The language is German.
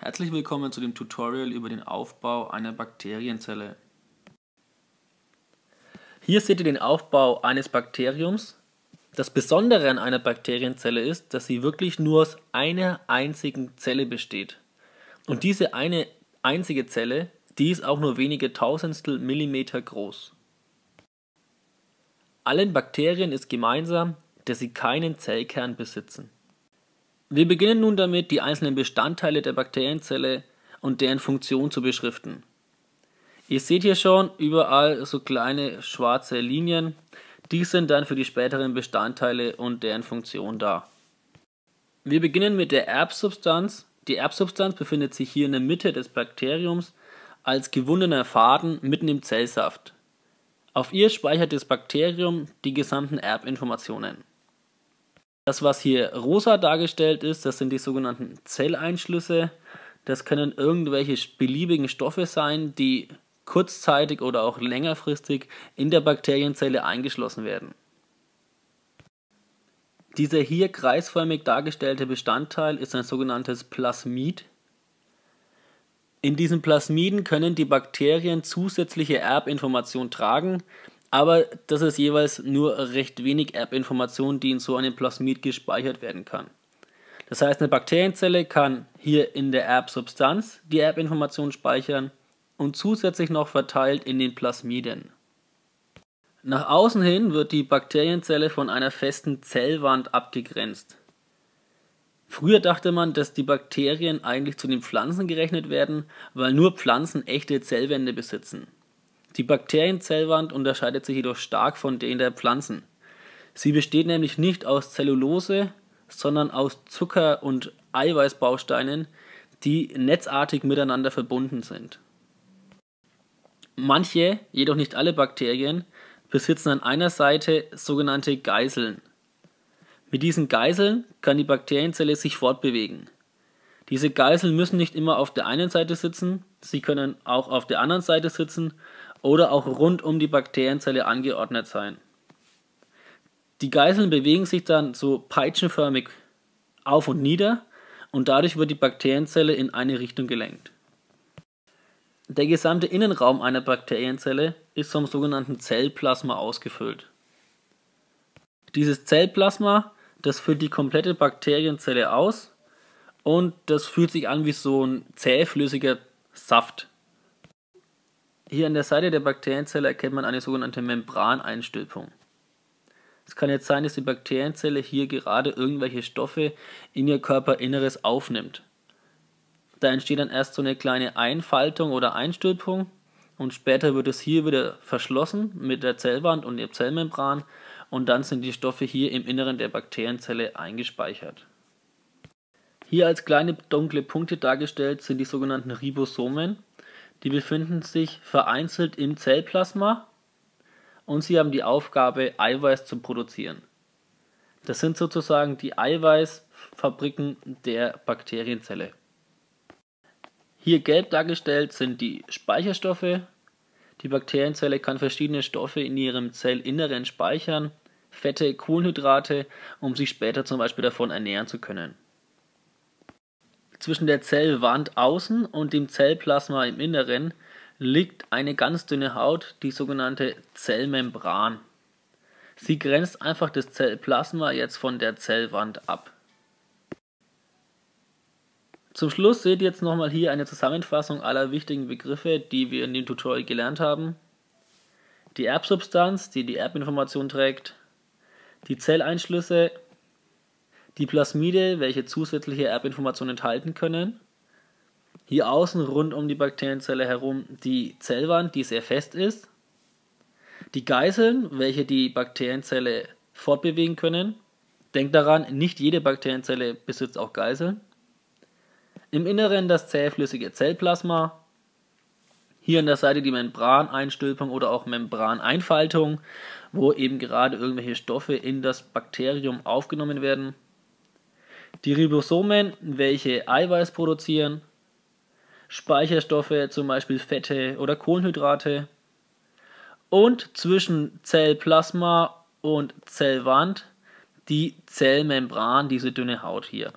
Herzlich willkommen zu dem Tutorial über den Aufbau einer Bakterienzelle. Hier seht ihr den Aufbau eines Bakteriums. Das Besondere an einer Bakterienzelle ist, dass sie wirklich nur aus einer einzigen Zelle besteht. Und diese eine einzige Zelle, die ist auch nur wenige Tausendstel Millimeter groß. Allen Bakterien ist gemeinsam, dass sie keinen Zellkern besitzen. Wir beginnen nun damit, die einzelnen Bestandteile der Bakterienzelle und deren Funktion zu beschriften. Ihr seht hier schon überall so kleine schwarze Linien. Die sind dann für die späteren Bestandteile und deren Funktion da. Wir beginnen mit der Erbsubstanz. Die Erbsubstanz befindet sich hier in der Mitte des Bakteriums als gewundener Faden mitten im Zellsaft. Auf ihr speichert das Bakterium die gesamten Erbinformationen. Das, was hier rosa dargestellt ist, das sind die sogenannten Zelleinschlüsse. Das können irgendwelche beliebigen Stoffe sein, die kurzzeitig oder auch längerfristig in der Bakterienzelle eingeschlossen werden. Dieser hier kreisförmig dargestellte Bestandteil ist ein sogenanntes Plasmid. In diesen Plasmiden können die Bakterien zusätzliche Erbinformation tragen, aber das ist jeweils nur recht wenig Erbinformation, die in so einem Plasmid gespeichert werden kann. Das heißt, eine Bakterienzelle kann hier in der Erbsubstanz die Erbinformation speichern und zusätzlich noch verteilt in den Plasmiden. Nach außen hin wird die Bakterienzelle von einer festen Zellwand abgegrenzt. Früher dachte man, dass die Bakterien eigentlich zu den Pflanzen gerechnet werden, weil nur Pflanzen echte Zellwände besitzen. Die Bakterienzellwand unterscheidet sich jedoch stark von der der Pflanzen. Sie besteht nämlich nicht aus Zellulose, sondern aus Zucker- und Eiweißbausteinen, die netzartig miteinander verbunden sind. Manche, jedoch nicht alle Bakterien, besitzen an einer Seite sogenannte Geißeln. Mit diesen Geißeln kann die Bakterienzelle sich fortbewegen. Diese Geißeln müssen nicht immer auf der einen Seite sitzen, sie können auch auf der anderen Seite sitzen oder auch rund um die Bakterienzelle angeordnet sein. Die Geißeln bewegen sich dann so peitschenförmig auf und nieder und dadurch wird die Bakterienzelle in eine Richtung gelenkt. Der gesamte Innenraum einer Bakterienzelle ist vom sogenannten Zellplasma ausgefüllt. Dieses Zellplasma, das füllt die komplette Bakterienzelle aus und das fühlt sich an wie so ein zähflüssiger Saft. Hier an der Seite der Bakterienzelle erkennt man eine sogenannte Membraneinstülpung. Es kann jetzt sein, dass die Bakterienzelle hier gerade irgendwelche Stoffe in ihr Körperinneres aufnimmt. Da entsteht dann erst so eine kleine Einfaltung oder Einstülpung und später wird es hier wieder verschlossen mit der Zellwand und der Zellmembran und dann sind die Stoffe hier im Inneren der Bakterienzelle eingespeichert. Hier als kleine dunkle Punkte dargestellt sind die sogenannten Ribosomen. Die befinden sich vereinzelt im Zellplasma und sie haben die Aufgabe, Eiweiß zu produzieren. Das sind sozusagen die Eiweißfabriken der Bakterienzelle. Hier gelb dargestellt sind die Speicherstoffe. Die Bakterienzelle kann verschiedene Stoffe in ihrem Zellinneren speichern, Fette, Kohlenhydrate, um sich später zum Beispiel davon ernähren zu können. Zwischen der Zellwand außen und dem Zellplasma im Inneren liegt eine ganz dünne Haut, die sogenannte Zellmembran. Sie grenzt einfach das Zellplasma jetzt von der Zellwand ab. Zum Schluss seht ihr jetzt nochmal hier eine Zusammenfassung aller wichtigen Begriffe, die wir in dem Tutorial gelernt haben. Die Erbsubstanz, die die Erbinformation trägt, die Zelleinschlüsse, die Plasmide, welche zusätzliche Erbinformationen enthalten können. Hier außen rund um die Bakterienzelle herum die Zellwand, die sehr fest ist. Die Geißeln, welche die Bakterienzelle fortbewegen können. Denkt daran, nicht jede Bakterienzelle besitzt auch Geißeln. Im Inneren das zähflüssige Zellplasma. Hier an der Seite die Membraneinstülpung oder auch Membraneinfaltung, wo eben gerade irgendwelche Stoffe in das Bakterium aufgenommen werden die Ribosomen, welche Eiweiß produzieren, Speicherstoffe, zum Beispiel Fette oder Kohlenhydrate, und zwischen Zellplasma und Zellwand die Zellmembran, diese dünne Haut hier.